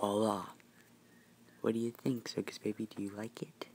voila. Uh, what do you think, Circus Baby? Do you like it?